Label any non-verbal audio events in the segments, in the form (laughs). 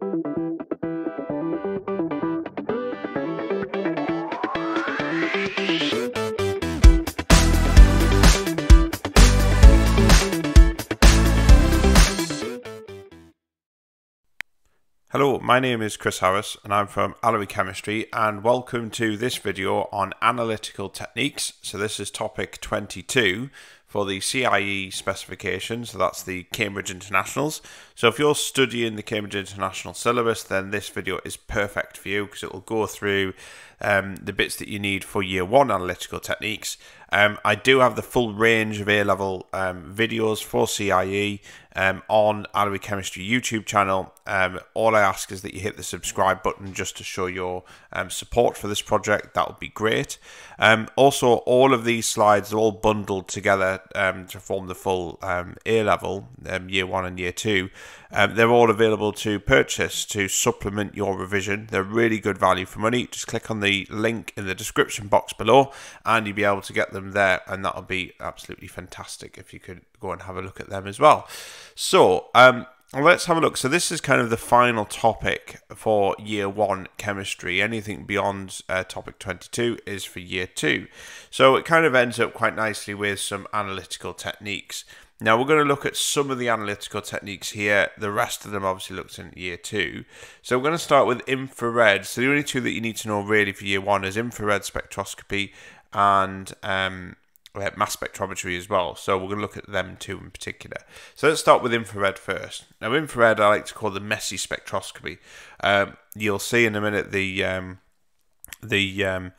Hello, my name is Chris Harris and I'm from Allery Chemistry and welcome to this video on analytical techniques. So this is topic 22 for the CIE specification, so that's the Cambridge Internationals. So if you're studying the Cambridge International syllabus, then this video is perfect for you because it will go through um, the bits that you need for year one analytical techniques. Um, I do have the full range of A-level um, videos for CIE um, on Allery Chemistry YouTube channel. Um, all I ask is that you hit the subscribe button just to show your um, support for this project. That would be great. also, all of these slides are all bundled together to form the full A-level, year one and year two. Um, they're all available to purchase to supplement your revision. They're really good value for money. Just click on the link in the description box below and you'll be able to get them there and that'll be absolutely fantastic if you could go and have a look at them as well. So, um, let's have a look. So this is kind of the final topic for year one chemistry. Anything beyond uh, topic 22 is for year two. So it kind of ends up quite nicely with some analytical techniques. Now we're going to look at some of the analytical techniques here. The rest of them obviously looked in year two. So we're going to start with infrared. So the only two that you need to know really for year one is infrared spectroscopy and um, mass spectrometry as well. So we're going to look at them two in particular. So let's start with infrared first. Now infrared I like to call the messy spectroscopy. Um, you'll see in a minute the um, the um,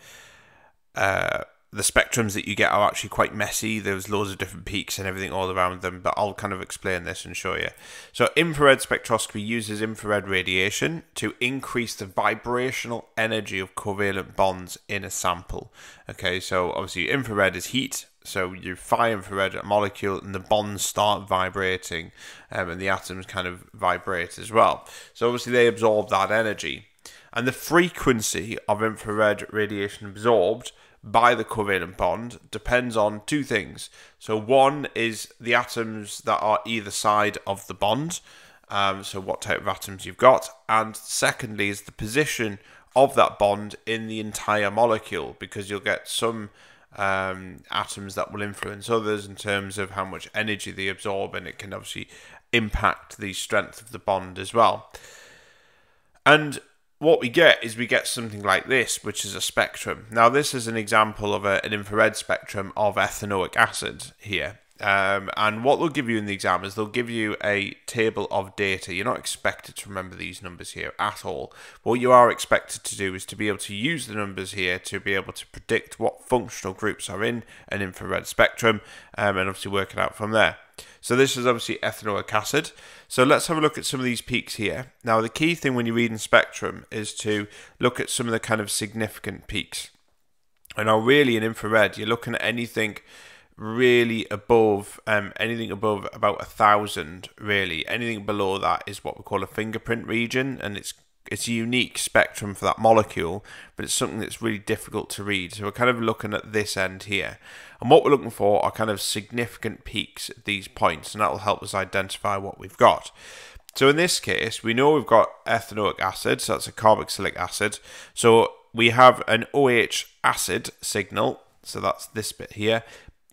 uh, the spectrums that you get are actually quite messy. There's loads of different peaks and everything all around them, but I'll kind of explain this and show you. So infrared spectroscopy uses infrared radiation to increase the vibrational energy of covalent bonds in a sample. Okay, so obviously infrared is heat, so you fire infrared at a molecule and the bonds start vibrating um, and the atoms kind of vibrate as well. So obviously they absorb that energy. And the frequency of infrared radiation absorbed by the covalent bond depends on two things. So, one is the atoms that are either side of the bond, um, so what type of atoms you've got, and secondly is the position of that bond in the entire molecule, because you'll get some um, atoms that will influence others in terms of how much energy they absorb, and it can obviously impact the strength of the bond as well. And what we get is we get something like this, which is a spectrum. Now, this is an example of a, an infrared spectrum of ethanoic acid here. Um, and what they'll give you in the exam is they'll give you a table of data. You're not expected to remember these numbers here at all. What you are expected to do is to be able to use the numbers here to be able to predict what functional groups are in an infrared spectrum um, and obviously work it out from there. So this is obviously ethanoic acid. So let's have a look at some of these peaks here. Now the key thing when you're reading spectrum is to look at some of the kind of significant peaks. And now really in infrared, you're looking at anything really above um, anything above about a thousand really anything below that is what we call a fingerprint region and it's it's a unique spectrum for that molecule, but it's something that's really difficult to read. So we're kind of looking at this end here. And what we're looking for are kind of significant peaks at these points, and that will help us identify what we've got. So in this case, we know we've got ethanoic acid, so that's a carboxylic acid. So we have an OH acid signal, so that's this bit here,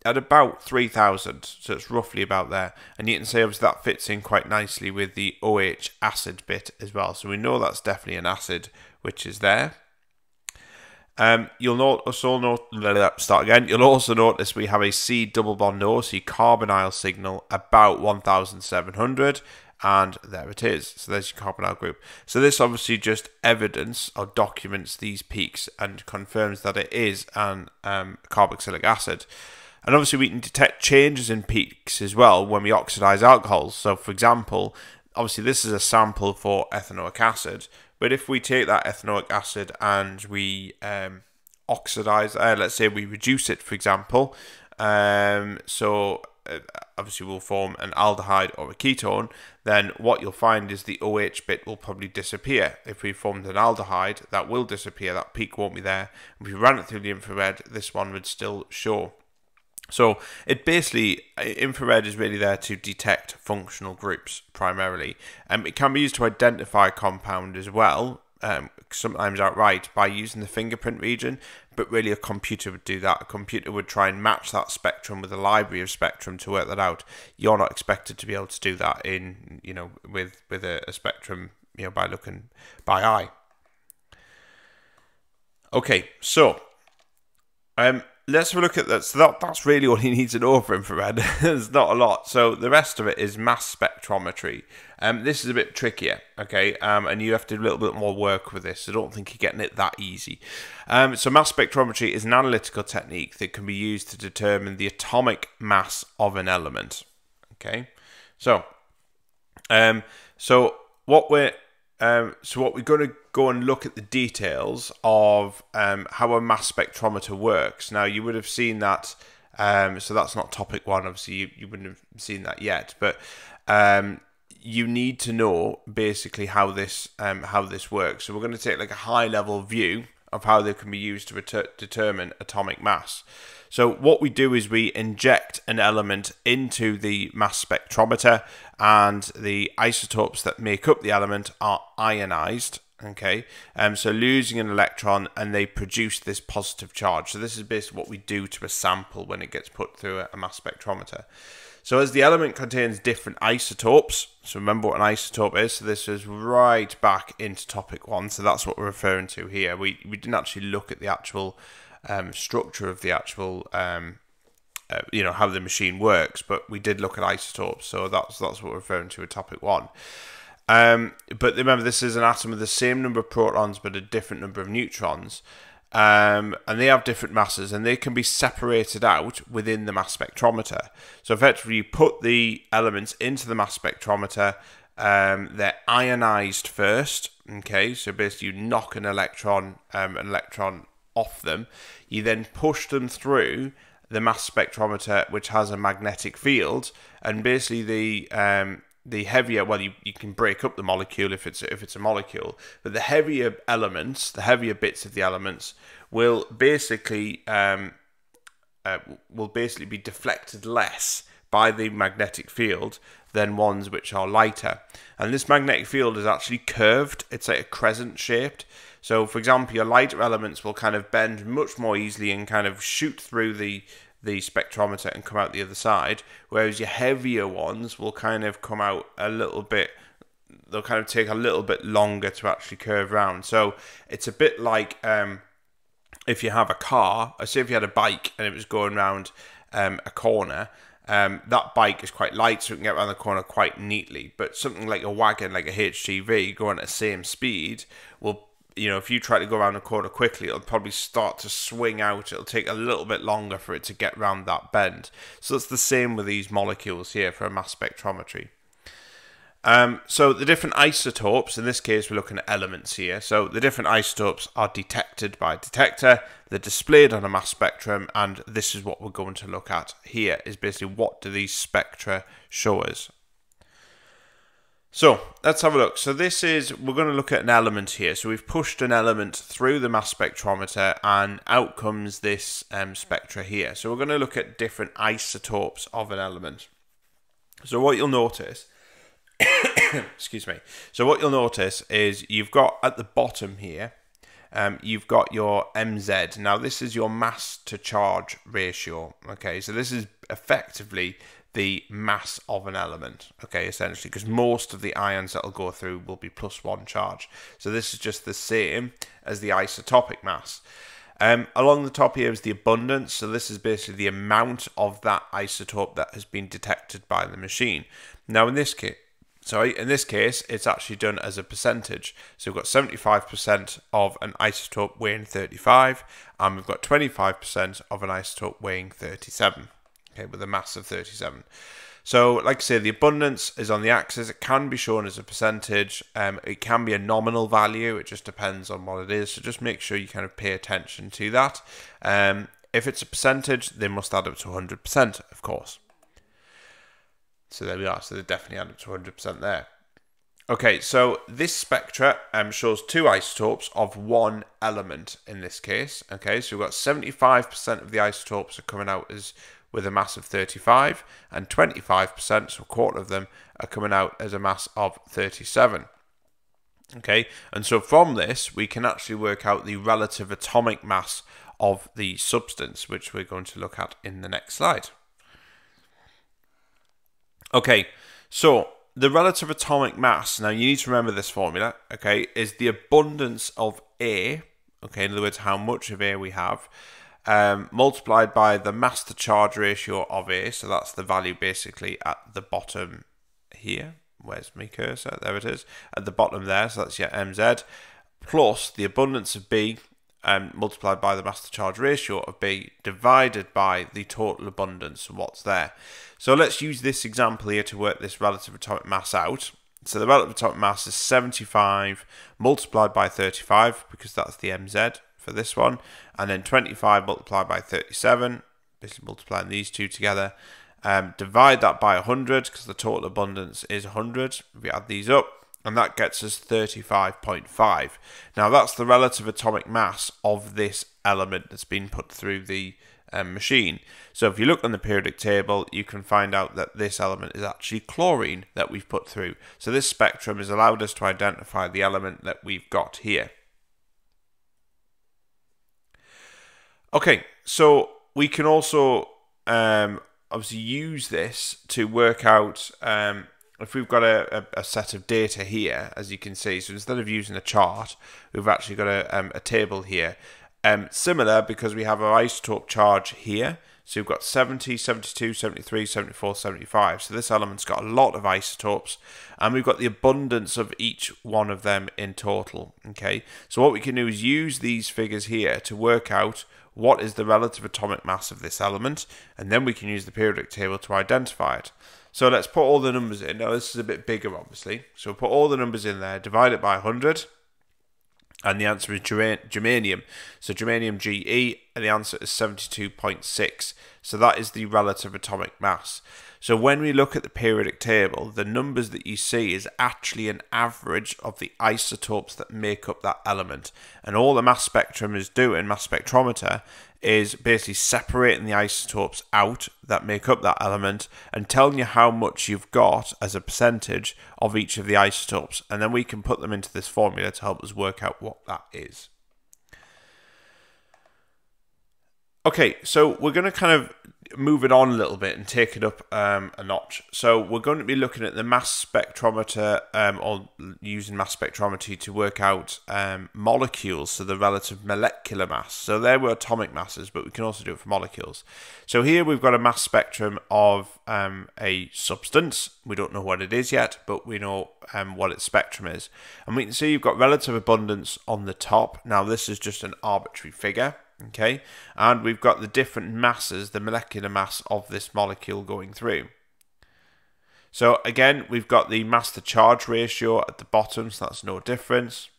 at about 3000 so it's roughly about there and you can see obviously that fits in quite nicely with the OH acid bit as well so we know that's definitely an acid which is there um, you'll also note, start again. You'll also notice we have a C double bond O, C carbonyl signal about 1700, and there it is. So there's your carbonyl group. So this obviously just evidence or documents these peaks and confirms that it is an um, carboxylic acid. And obviously, we can detect changes in peaks as well when we oxidize alcohols. So, for example, obviously, this is a sample for ethanoic acid. But if we take that ethanoic acid and we um, oxidize, uh, let's say we reduce it, for example, um, so uh, obviously we'll form an aldehyde or a ketone, then what you'll find is the OH bit will probably disappear. If we formed an aldehyde, that will disappear, that peak won't be there. If we ran it through the infrared, this one would still show. So it basically infrared is really there to detect functional groups primarily. Um, it can be used to identify a compound as well, um, sometimes outright by using the fingerprint region. But really, a computer would do that. A computer would try and match that spectrum with a library of spectrum to work that out. You're not expected to be able to do that in you know with with a, a spectrum you know by looking by eye. Okay, so um, let's have a look at that. So that, that's really all he needs to know for infrared. (laughs) There's not a lot. So the rest of it is mass spectrometry. Um, this is a bit trickier, okay, um, and you have to do a little bit more work with this. I don't think you're getting it that easy. Um, so mass spectrometry is an analytical technique that can be used to determine the atomic mass of an element. Okay, so um, so what we're um, so what we're going to go and look at the details of um, how a mass spectrometer works. Now you would have seen that. Um, so that's not topic one. Obviously, you, you wouldn't have seen that yet. But um, you need to know basically how this um, how this works. So we're going to take like a high level view of how they can be used to determine atomic mass. So what we do is we inject an element into the mass spectrometer and the isotopes that make up the element are ionized okay um so losing an electron and they produce this positive charge. So this is basically what we do to a sample when it gets put through a mass spectrometer. So as the element contains different isotopes so remember what an isotope is? So this is right back into topic one. So that's what we're referring to here. We we didn't actually look at the actual um, structure of the actual um, uh, you know how the machine works but we did look at isotopes. So that's that's what we're referring to with topic one um, but remember, this is an atom with the same number of protons but a different number of neutrons. Um, and they have different masses and they can be separated out within the mass spectrometer. So effectively, you put the elements into the mass spectrometer, um, they're ionized first. Okay, so basically, you knock an electron, um, an electron off them. You then push them through the mass spectrometer, which has a magnetic field, and basically the um, the heavier well you, you can break up the molecule if it's if it's a molecule but the heavier elements the heavier bits of the elements will basically um, uh, will basically be deflected less by the magnetic field than ones which are lighter. And this magnetic field is actually curved. It's like a crescent shaped. So for example your lighter elements will kind of bend much more easily and kind of shoot through the the spectrometer and come out the other side, whereas your heavier ones will kind of come out a little bit they'll kind of take a little bit longer to actually curve around. So it's a bit like um, if you have a car, or say if you had a bike and it was going around um, a corner, um, that bike is quite light, so it can get around the corner quite neatly. But something like a wagon, like a HGV, going at the same speed, will you know, if you try to go around a corner quickly, it'll probably start to swing out. It'll take a little bit longer for it to get around that bend. So it's the same with these molecules here for a mass spectrometry. Um, so the different isotopes, in this case we're looking at elements here, so the different isotopes are detected by a detector, they're displayed on a mass spectrum, and this is what we're going to look at here, is basically what do these spectra show us. So let's have a look. So this is, we're going to look at an element here. So we've pushed an element through the mass spectrometer and out comes this um, spectra here. So we're going to look at different isotopes of an element. So what you'll notice, (coughs) excuse me. So what you'll notice is you've got at the bottom here, um, you've got your MZ. Now this is your mass to charge ratio. Okay, so this is effectively the mass of an element, okay, essentially, because most of the ions that will go through will be plus one charge. So this is just the same as the isotopic mass. Um, along the top here is the abundance, so this is basically the amount of that isotope that has been detected by the machine. Now in this case, sorry, in this case, it's actually done as a percentage. So we've got 75% of an isotope weighing 35, and we've got 25% of an isotope weighing 37 okay, with a mass of 37. So, like I say, the abundance is on the axis. It can be shown as a percentage. Um, it can be a nominal value. It just depends on what it is. So just make sure you kind of pay attention to that. Um, if it's a percentage, they must add up to 100%, of course. So there we are. So they definitely add up to 100% there. Okay, so this spectra um, shows two isotopes of one element in this case. Okay, so we've got 75% of the isotopes are coming out as with a mass of 35, and 25%, so a quarter of them, are coming out as a mass of 37. Okay, and so from this, we can actually work out the relative atomic mass of the substance, which we're going to look at in the next slide. Okay, so the relative atomic mass, now you need to remember this formula, okay, is the abundance of A, okay, in other words, how much of A we have, um, multiplied by the mass to charge ratio of A, so that's the value basically at the bottom here. Where's my cursor? There it is. At the bottom there, so that's your MZ, plus the abundance of B um, multiplied by the mass to charge ratio of B divided by the total abundance of what's there. So let's use this example here to work this relative atomic mass out. So the relative atomic mass is 75 multiplied by 35 because that's the MZ for this one, and then 25 multiplied by 37, basically multiplying these two together. Um, divide that by 100 because the total abundance is 100. We add these up, and that gets us 35.5. Now that's the relative atomic mass of this element that's been put through the um, machine. So if you look on the periodic table, you can find out that this element is actually chlorine that we've put through. So this spectrum has allowed us to identify the element that we've got here. Okay, so we can also um, obviously use this to work out um, if we've got a, a, set of data here, as you can see, so instead of using a chart, we've actually got a, um, a table here. Um, similar because we have our isotope charge here. So we've got 70, 72, 73, 74, 75. So this element's got a lot of isotopes and we've got the abundance of each one of them in total. Okay, so what we can do is use these figures here to work out what is the relative atomic mass of this element and then we can use the periodic table to identify it. So let's put all the numbers in. Now this is a bit bigger obviously. So we'll put all the numbers in there, divide it by 100 and the answer is germanium. So germanium GE, and the answer is 72.6. So that is the relative atomic mass. So when we look at the periodic table, the numbers that you see is actually an average of the isotopes that make up that element. And all the mass spectrum is doing, mass spectrometer, is basically separating the isotopes out that make up that element and telling you how much you've got as a percentage of each of the isotopes. And then we can put them into this formula to help us work out what that is. Okay, so we're going to kind of move it on a little bit and take it up um, a notch. So we're going to be looking at the mass spectrometer um, or using mass spectrometry to work out um, molecules, so the relative molecular mass. So there were atomic masses, but we can also do it for molecules. So here we've got a mass spectrum of um, a substance. We don't know what it is yet, but we know um, what its spectrum is. And we can see you've got relative abundance on the top. Now this is just an arbitrary figure okay? And we've got the different masses the molecular mass of this molecule going through. So again we've got the mass to charge ratio at the bottom so that's no difference.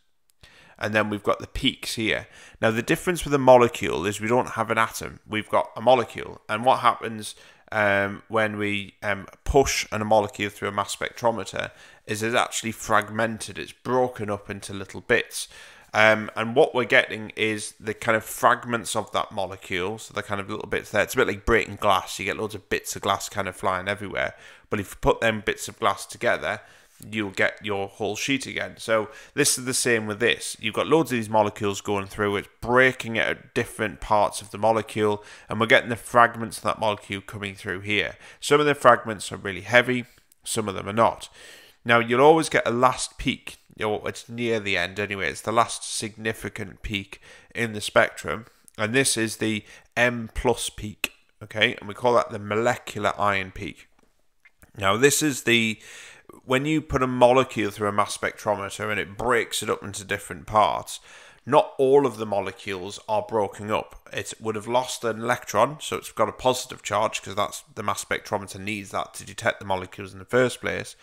And then we've got the peaks here. Now the difference with a molecule is we don't have an atom. We've got a molecule. And what happens um, when we um, push a molecule through a mass spectrometer is it's actually fragmented. It's broken up into little bits um, and what we're getting is the kind of fragments of that molecule, so the kind of little bits there. It's a bit like breaking glass. You get loads of bits of glass kind of flying everywhere. But if you put them bits of glass together, you'll get your whole sheet again. So this is the same with this. You've got loads of these molecules going through, it's breaking it at different parts of the molecule, and we're getting the fragments of that molecule coming through here. Some of the fragments are really heavy, some of them are not. Now you'll always get a last peak or it's near the end anyway. It's the last significant peak in the spectrum, and this is the M plus peak. Okay, and we call that the molecular ion peak. Now, this is the when you put a molecule through a mass spectrometer and it breaks it up into different parts. Not all of the molecules are broken up. It would have lost an electron, so it's got a positive charge because that's the mass spectrometer needs that to detect the molecules in the first place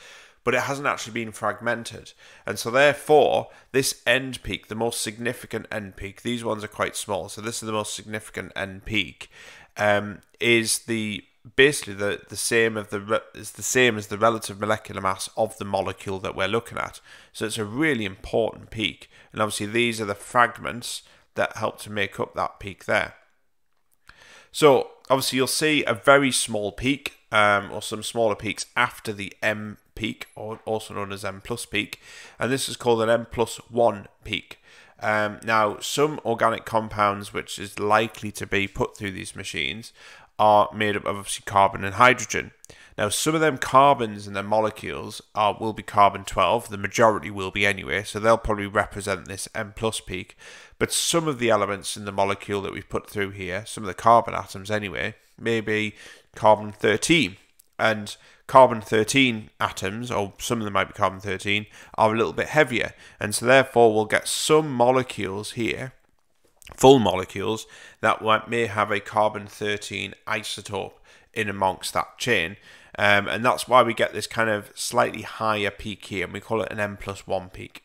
but it hasn't actually been fragmented. And so, therefore, this end peak, the most significant end peak, these ones are quite small, so this is the most significant end peak, um, is the basically the, the same of the is the same as the relative molecular mass of the molecule that we're looking at. So it's a really important peak, and obviously these are the fragments that help to make up that peak there. So obviously you'll see a very small peak um, or some smaller peaks after the M peak, or also known as M plus peak, and this is called an M plus one peak. Um, now, some organic compounds which is likely to be put through these machines are made up of obviously carbon and hydrogen. Now, some of them carbons in their molecules are will be carbon 12. The majority will be anyway, so they'll probably represent this M plus peak. But some of the elements in the molecule that we've put through here, some of the carbon atoms anyway, may be carbon 13. And carbon 13 atoms, or some of them might be carbon 13, are a little bit heavier. And so therefore we'll get some molecules here, full molecules, that may have a carbon 13 isotope in amongst that chain. Um, and that's why we get this kind of slightly higher peak here, and we call it an M plus 1 peak.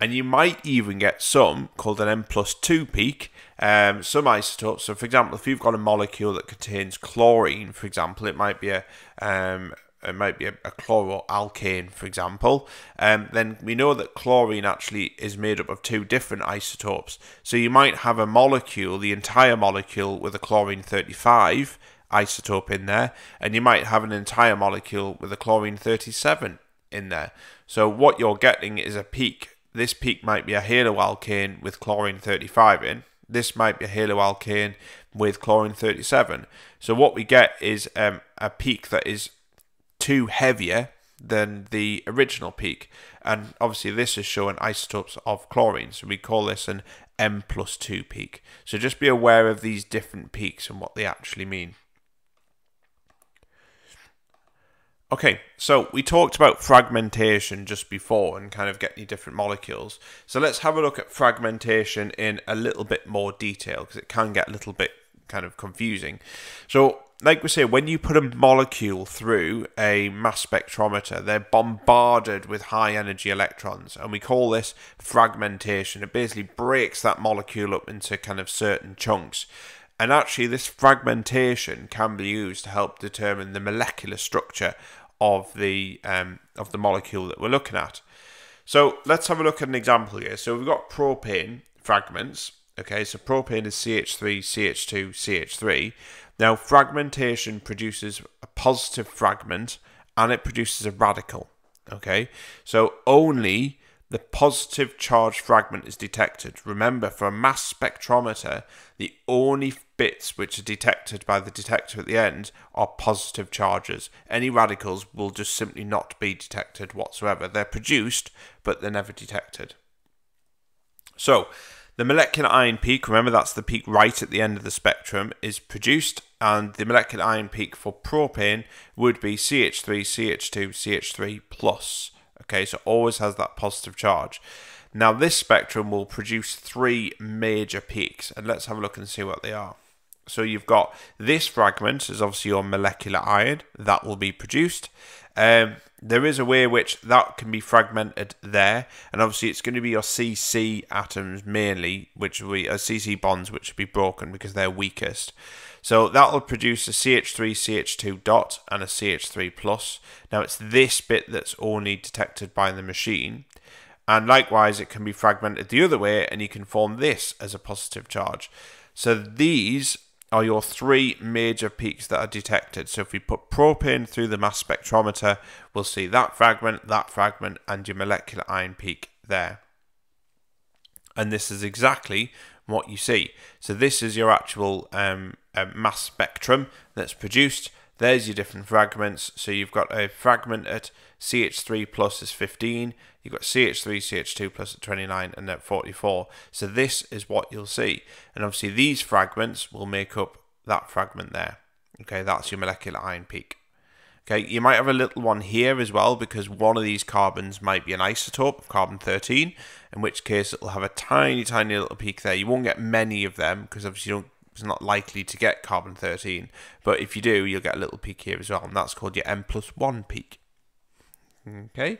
And you might even get some called an M plus 2 peak, um, some isotopes. So, for example, if you've got a molecule that contains chlorine, for example, it might be a um, it might be a, a chloroalkane, for example, um, then we know that chlorine actually is made up of two different isotopes. So you might have a molecule, the entire molecule, with a chlorine 35 isotope in there, and you might have an entire molecule with a chlorine 37 in there. So what you're getting is a peak. This peak might be a haloalkane with chlorine 35 in. This might be a haloalkane with chlorine 37. So what we get is um, a peak that is two heavier than the original peak. And obviously this is showing isotopes of chlorine. So we call this an M plus 2 peak. So just be aware of these different peaks and what they actually mean. Okay, so we talked about fragmentation just before and kind of getting different molecules. So let's have a look at fragmentation in a little bit more detail because it can get a little bit kind of confusing. So like we say, when you put a molecule through a mass spectrometer, they're bombarded with high energy electrons, and we call this fragmentation. It basically breaks that molecule up into kind of certain chunks. And actually, this fragmentation can be used to help determine the molecular structure of the um, of the molecule that we're looking at. So let's have a look at an example here. So we've got propane fragments. Okay, so propane is CH3, CH2, CH3. Now fragmentation produces a positive fragment and it produces a radical. Okay, so only the positive charge fragment is detected. Remember, for a mass spectrometer, the only bits which are detected by the detector at the end are positive charges. Any radicals will just simply not be detected whatsoever. They're produced, but they're never detected. So, the molecular ion peak, remember that's the peak right at the end of the spectrum, is produced, and the molecular ion peak for propane would be CH3, CH2, CH3 plus. Okay, so always has that positive charge. Now this spectrum will produce three major peaks, and let's have a look and see what they are. So you've got this fragment is obviously your molecular ion that will be produced. Um, there is a way which that can be fragmented there, and obviously it's going to be your CC atoms mainly, which will be uh, CC bonds which will be broken because they're weakest. So that will produce a CH3, CH2 dot and a CH3 plus. Now it's this bit that's only detected by the machine. And likewise, it can be fragmented the other way and you can form this as a positive charge. So these are your three major peaks that are detected. So if we put propane through the mass spectrometer, we'll see that fragment, that fragment, and your molecular ion peak there. And this is exactly what you see. So this is your actual um, uh, mass spectrum that's produced. There's your different fragments. So you've got a fragment at CH3 plus is 15. You've got CH3, CH2 plus at 29 and at 44. So this is what you'll see. And obviously these fragments will make up that fragment there. Okay, that's your molecular ion peak. Okay, you might have a little one here as well because one of these carbons might be an isotope of carbon 13, in which case it'll have a tiny, tiny little peak there. You won't get many of them because obviously you don't, it's not likely to get carbon 13, but if you do, you'll get a little peak here as well, and that's called your M plus 1 peak. Okay.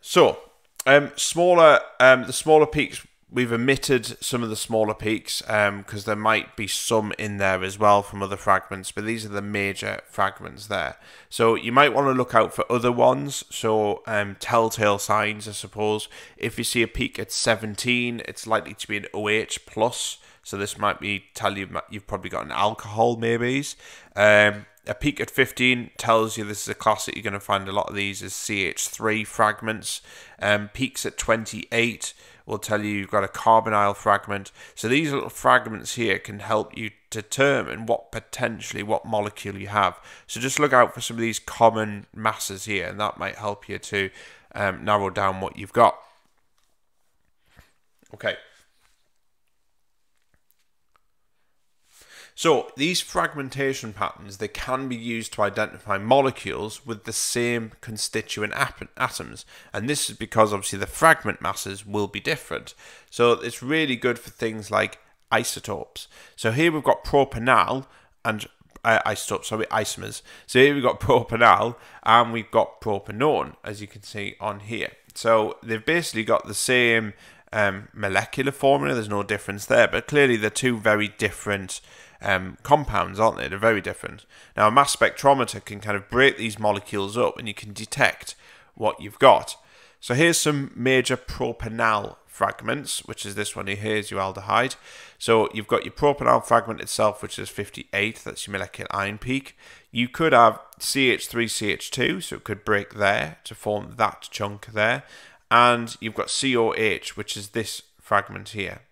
So, um, smaller, um, the smaller peaks we've omitted some of the smaller peaks because um, there might be some in there as well from other fragments, but these are the major fragments there. So you might want to look out for other ones. So um, telltale signs, I suppose. If you see a peak at 17, it's likely to be an OH plus. So this might be tell you you've probably got an alcohol maybe. Um, a peak at 15 tells you this is a class that You're going to find a lot of these as CH3 fragments. Um, peaks at 28 will tell you you've got a carbonyl fragment. So these little fragments here can help you determine what potentially what molecule you have. So just look out for some of these common masses here, and that might help you to um, narrow down what you've got. Okay. So these fragmentation patterns, they can be used to identify molecules with the same constituent atoms. And this is because obviously the fragment masses will be different. So it's really good for things like isotopes. So here we've got propanal and uh, isotopes, sorry, isomers. So here we've got (laughs) propanal and we've got propanone, as you can see on here. So they've basically got the same um, molecular formula. There's no difference there, but clearly they're two very different um, compounds, aren't they? They're very different. Now, a mass spectrometer can kind of break these molecules up and you can detect what you've got. So here's some major propanal fragments, which is this one here, here's your aldehyde. So you've got your propanal fragment itself, which is 58, that's your molecular ion peak. You could have CH3CH2, so it could break there to form that chunk there. And you've got COH, which is this fragment here.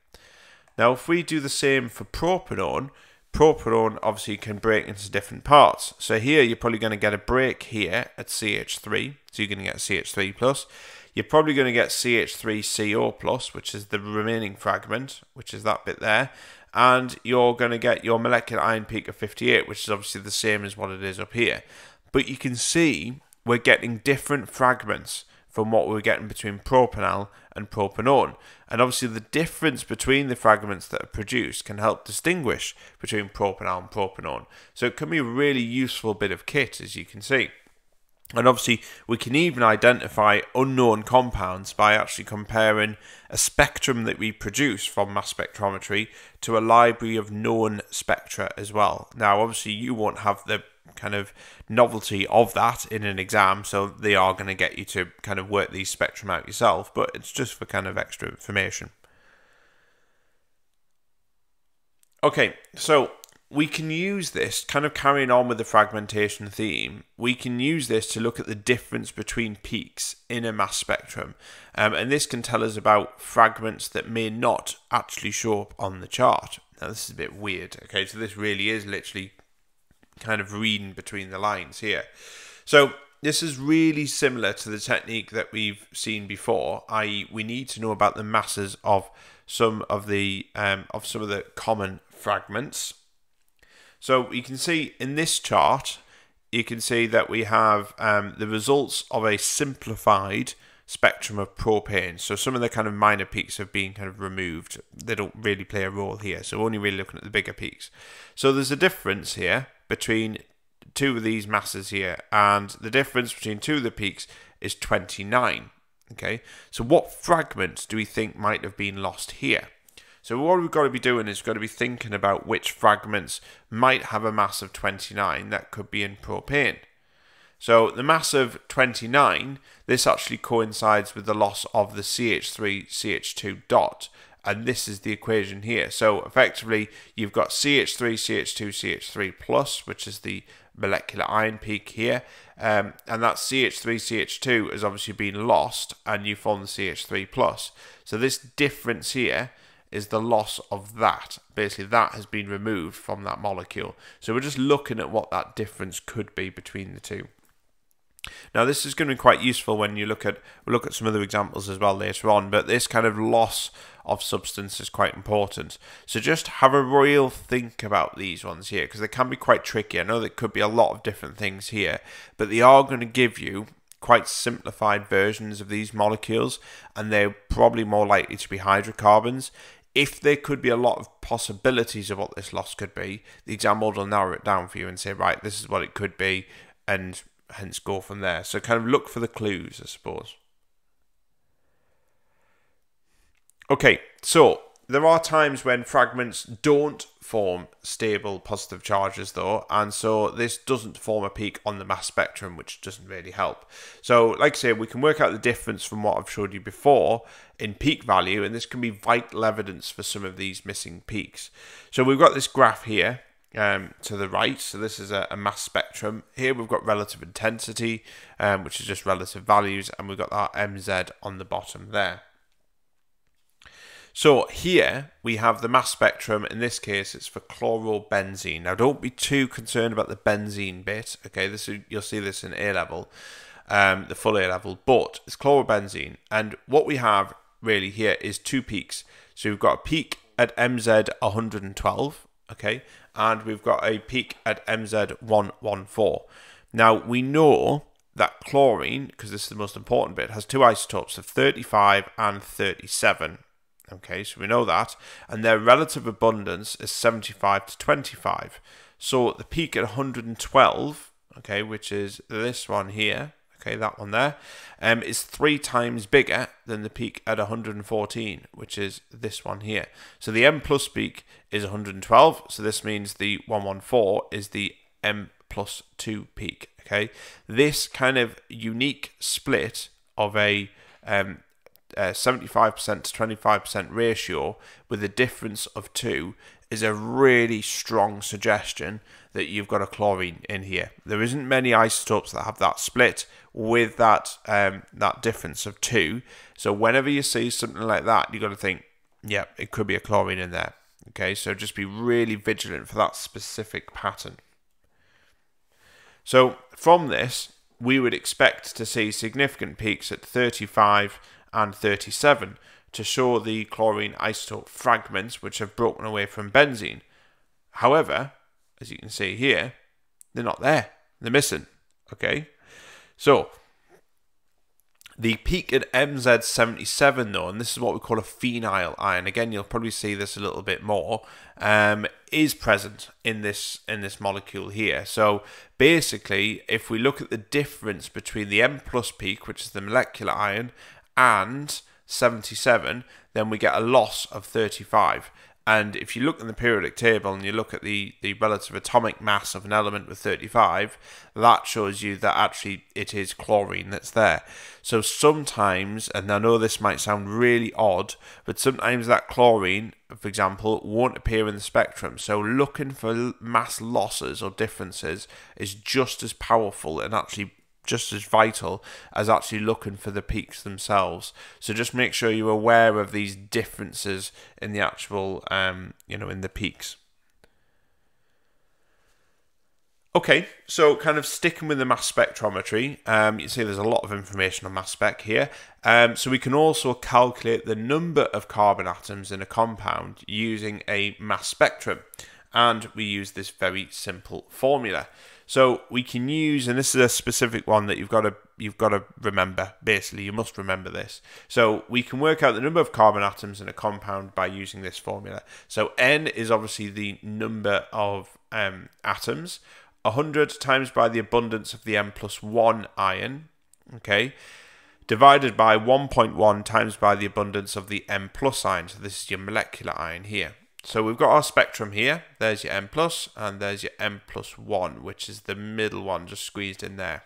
Now, if we do the same for propanone, propanone obviously can break into different parts. So here you're probably going to get a break here at CH3, so you're going to get CH3+. plus. You're probably going to get CH3CO+, plus, which is the remaining fragment, which is that bit there. And you're going to get your molecular ion peak of 58, which is obviously the same as what it is up here. But you can see we're getting different fragments from what we were getting between propanal and propanone. And obviously, the difference between the fragments that are produced can help distinguish between propanal and propanone. So it can be a really useful bit of kit, as you can see. And obviously, we can even identify unknown compounds by actually comparing a spectrum that we produce from mass spectrometry to a library of known spectra as well. Now, obviously, you won't have the kind of novelty of that in an exam. So they are going to get you to kind of work these spectrum out yourself, but it's just for kind of extra information. Okay, so we can use this, kind of carrying on with the fragmentation theme, we can use this to look at the difference between peaks in a mass spectrum. Um, and this can tell us about fragments that may not actually show up on the chart. Now, this is a bit weird, okay? So, this really is literally kind of reading between the lines here. So this is really similar to the technique that we've seen before, i.e., we need to know about the masses of some of the um, of some of the common fragments. So you can see in this chart, you can see that we have um, the results of a simplified spectrum of propane. So some of the kind of minor peaks have been kind of removed. They don't really play a role here. So only really looking at the bigger peaks. So there's a difference here between two of these masses here, and the difference between two of the peaks is 29. Okay, so what fragments do we think might have been lost here? So what we've got to be doing is we've got to be thinking about which fragments might have a mass of 29 that could be in propane. So the mass of 29, this actually coincides with the loss of the CH3 CH2 dot and this is the equation here. So effectively, you've got CH3, CH2, CH3 plus, which is the molecular ion peak here, um, and that CH3, CH2 has obviously been lost, and you form the CH3 plus. So this difference here is the loss of that. Basically, that has been removed from that molecule. So we're just looking at what that difference could be between the two. Now this is going to be quite useful when you look at we'll look at some other examples as well later on, but this kind of loss of substance is quite important. So just have a real think about these ones here because they can be quite tricky. I know there could be a lot of different things here, but they are going to give you quite simplified versions of these molecules and they're probably more likely to be hydrocarbons. If there could be a lot of possibilities of what this loss could be, the exam board will narrow it down for you and say, right, this is what it could be, and hence go from there. So kind of look for the clues, I suppose. Okay, so there are times when fragments don't form stable positive charges though, and so this doesn't form a peak on the mass spectrum, which doesn't really help. So, like I say, we can work out the difference from what I've showed you before in peak value, and this can be vital evidence for some of these missing peaks. So we've got this graph here um, to the right. So this is a, a, mass spectrum. Here we've got relative intensity, um, which is just relative values, and we've got that MZ on the bottom there. So here we have the mass spectrum. In this case, it's for chlorobenzene. Now, don't be too concerned about the benzene bit. Okay, this is, you'll see this in A level, um, the full A level, but it's chlorobenzene. And what we have really here is two peaks. So we've got a peak at MZ 112, okay, and we've got a peak at MZ 114. Now we know that chlorine, because this is the most important bit, has two isotopes of 35 and 37. Okay, so we know that. And their relative abundance is 75 to 25. So the peak at 112, okay, which is this one here, okay, that one there, um, is three times bigger than the peak at 114, which is this one here. So the M plus peak is 112, so this means the 114 is the M plus 2 peak, okay? This kind of unique split of a um, 75% to 25% ratio with a difference of 2 is a really strong suggestion that you've got a chlorine in here. There isn't many isotopes that have that split with that um, that difference of 2. So whenever you see something like that, you've got to think, yeah, it could be a chlorine in there. Okay, so just be really vigilant for that specific pattern. So from this, we would expect to see significant peaks at 35 and 37 to show the chlorine isotope fragments which have broken away from benzene. However, as you can see here, they're not there. They're missing. Okay? So, the peak at MZ77 though, and this is what we call a phenyl ion. Again, you'll probably see this a little bit more. Um, is present in this in this molecule here. So basically, if we look at the difference between the M plus peak, which is the molecular ion, and 77, then we get a loss of 35. And if you look in the periodic table and you look at the, the relative atomic mass of an element with 35, that shows you that actually it is chlorine that's there. So sometimes, and I know this might sound really odd, but sometimes that chlorine, for example, won't appear in the spectrum. So looking for mass losses or differences is just as powerful and actually just as vital as actually looking for the peaks themselves. So just make sure you're aware of these differences in the actual, um, you know, in the peaks. Okay, so kind of sticking with the mass spectrometry, um, you see there's a lot of information on mass spec here. Um, so we can also calculate the number of carbon atoms in a compound using a mass spectrum. And we use this very simple formula. So we can use, and this is a specific one that you've got to you've got to remember. Basically, you must remember this. So we can work out the number of carbon atoms in a compound by using this formula. So n is obviously the number of um, atoms. 100 times by the abundance of the m plus 1 ion, okay, divided by 1.1 times by the abundance of the m plus ion. So this is your molecular ion here. So we've got our spectrum here. There's your M plus and there's your M plus 1, which is the middle one just squeezed in there.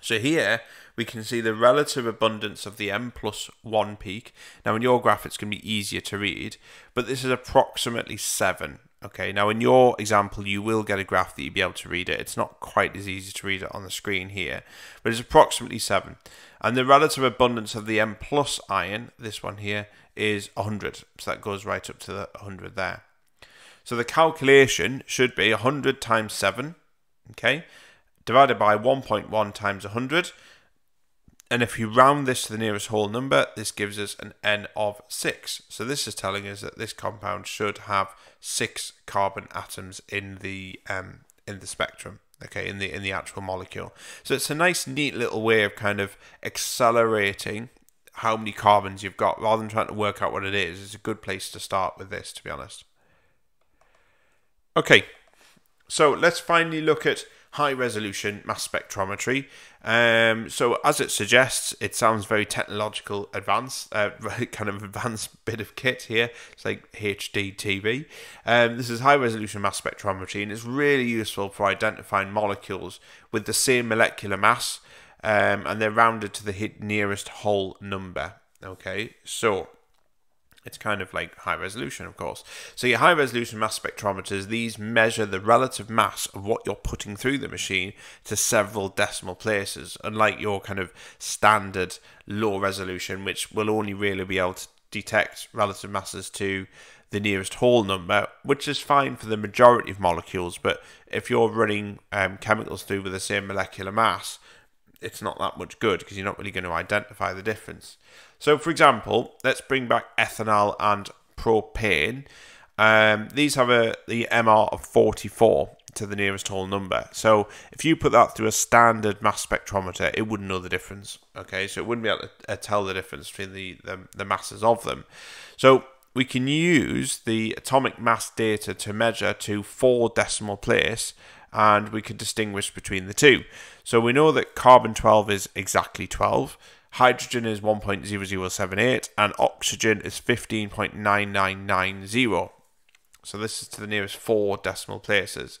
So here we can see the relative abundance of the M plus 1 peak. Now in your graph it's going to be easier to read, but this is approximately 7. Okay, now in your example you will get a graph that you'll be able to read it. It's not quite as easy to read it on the screen here, but it's approximately 7. And the relative abundance of the M plus ion, this one here, is 100. So that goes right up to the 100 there. So the calculation should be 100 times 7, okay, divided by 1.1 times 100. And if you round this to the nearest whole number, this gives us an n of 6. So this is telling us that this compound should have 6 carbon atoms in the um, in the spectrum okay in the in the actual molecule so it's a nice neat little way of kind of accelerating how many carbons you've got rather than trying to work out what it is. It's a good place to start with this, to be honest. Okay, so let's finally look at high resolution mass spectrometry. Um, so, as it suggests, it sounds very technological, advanced, uh, (laughs) kind of advanced (laughs) bit of kit here. It's like HD TV. Um, this is high resolution mass spectrometry, and it's really useful for identifying molecules with the same molecular mass, um, and they're rounded to the nearest whole number. Okay, so it's kind of like high resolution, of course. So your high resolution mass spectrometers, these measure the relative mass of what you're putting through the machine to several decimal places, unlike your kind of standard low resolution, which will only really be able to detect relative masses to the nearest whole number, which is fine for the majority of molecules. But if you're running um, chemicals through with the same molecular mass, it's not that much good because you're not really going to identify the difference. So, for example, let's bring back ethanal and propane. Um, these have a the MR of 44 to the nearest whole number. So if you put that through a standard mass spectrometer, it wouldn't know the difference. Okay, so it wouldn't be able to uh, tell the difference between the, the, the masses of them. So we can use the atomic mass data to measure to four decimal place and we can distinguish between the two. So we know that carbon 12 is exactly 12, hydrogen is 1.0078, and oxygen is 15.9990. So this is to the nearest four decimal places.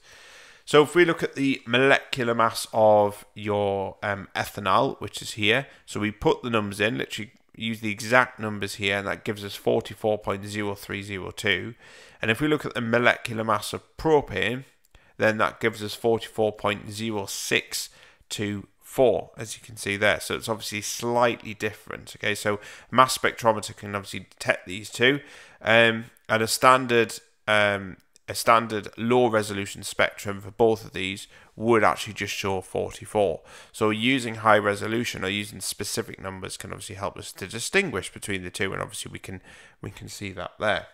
So if we look at the molecular mass of your um, ethanal, which is here, so we put the numbers in, literally use the exact numbers here, and that gives us 44.0302. And if we look at the molecular mass of propane, then that gives us 44.0624 as you can see there. So it's obviously slightly different okay? So mass spectrometer can obviously detect these two. Um, and a standard um, a standard low resolution spectrum for both of these would actually just show 44 so using high resolution or using specific numbers can obviously help us to distinguish between the two and obviously we can we can see that there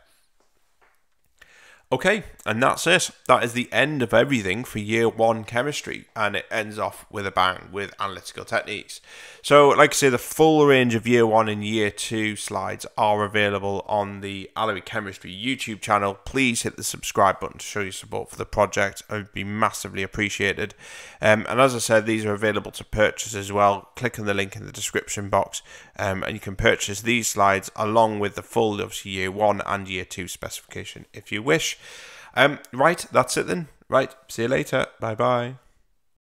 Okay, and that's it. That is the end of everything for year one chemistry, and it ends off with a bang with analytical techniques. So, like I say, the full range of year one and year two slides are available on the Allery Chemistry YouTube channel. Please hit the subscribe button to show your support for the project. It would be massively appreciated. Um, and as I said, these are available to purchase as well. Click on the link in the description box, um, and you can purchase these slides along with the full, obviously, year one and year two specification if you wish. Um, right, that's it then. Right, see you later. Bye bye.